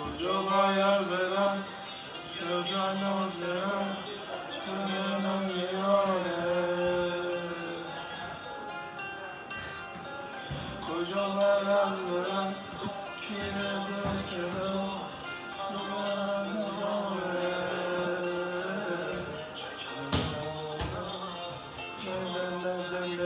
Kocama yer veren Kilodan hazıra Çıkarmadan geliyor Kocama yer veren Kilodan kilodan Kimden de